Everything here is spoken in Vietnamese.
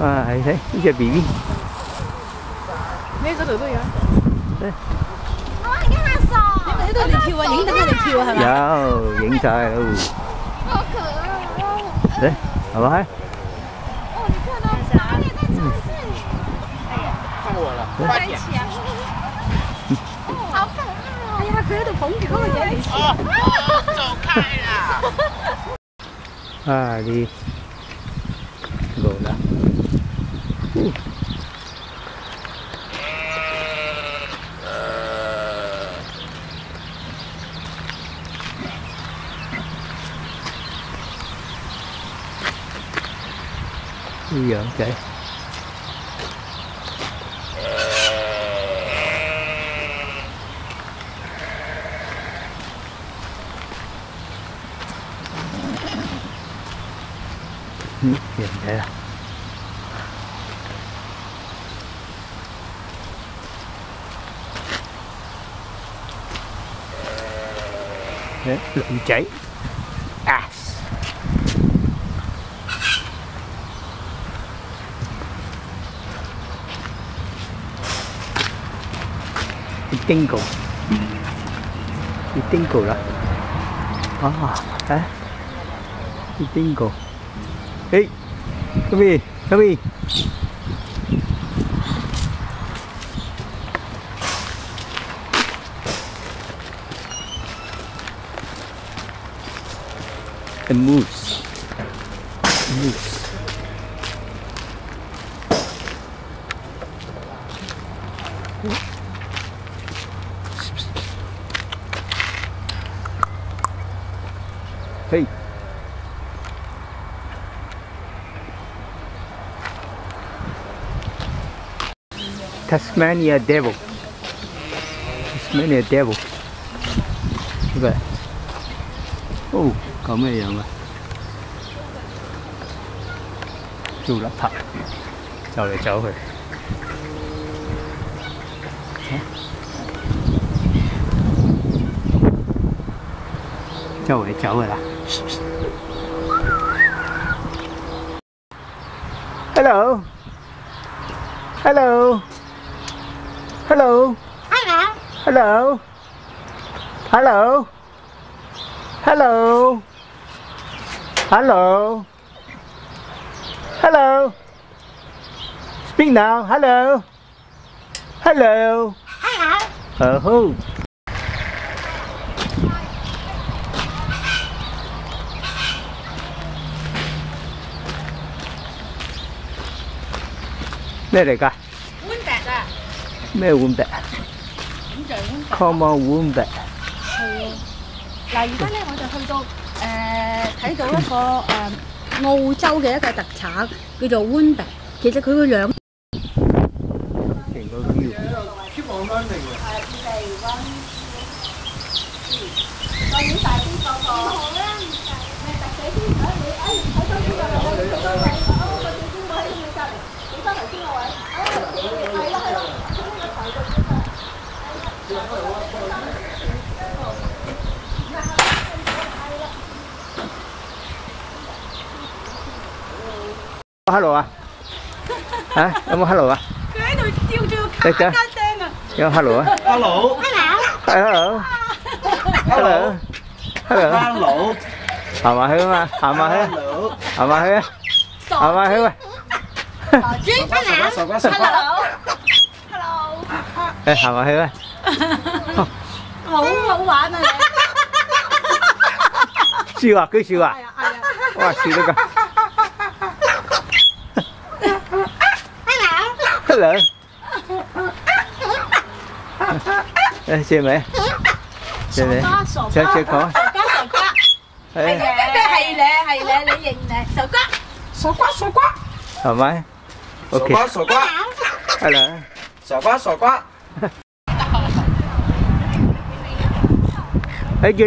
à, ấy đấy giờ bị đi nên sao được rồi à đây nhưng mà cái này những cái này kêu hả? Dạ, những trời. Đấy, hả bác? À, đi. Bây giờ chạy Ừ, hiện đây là Đấy, lợn cháy. À. It tinkle tinh cổ đó. À, đó Đấy tinh cổ, Ê Cái gì Cái gì It moose. It moves. Hey. Tasmania devil. Tasmania devil. Look at that. Oh. 검은이양아 줄라파 저래 저래 저래 Hello, Hello. Hello. Hello. Hello. Hello. Hello. Hello. Hello. Speak now. Hello. Hello. Hello. Uh -huh. Đây này cả. Quân tẹt à. Đây quân tẹt. Không mà quân tẹt. Là gì đó 咧，我就去到誒。睇到一個誒、澳洲嘅一個特產叫做 w o n d e r 其實佢個樣。有 hello 啊？吓有冇 hello 啊？佢喺度吊住个得㗎卡声啊！有 hello 啊 Hello， ？hello hello hello， Hello，行埋去啊嘛，行埋去啊， Hello，行埋去啊，行埋去喂。手瓜手瓜手瓜手瓜， Hello，诶行埋去喂。好好玩啊！笑啊，佢笑啊系，啊系啊，哇笑得㗎。 lỡ. Đây xem mẹ. Xem mẹ. Xem xem coi hay lẹ hay là hay lẹ lẹ gì nè. Sợ quá sợ quá sợ quá thoải mái. Ok. sợ quá sợ quá hay là sợ quá sợ quá ấy chưa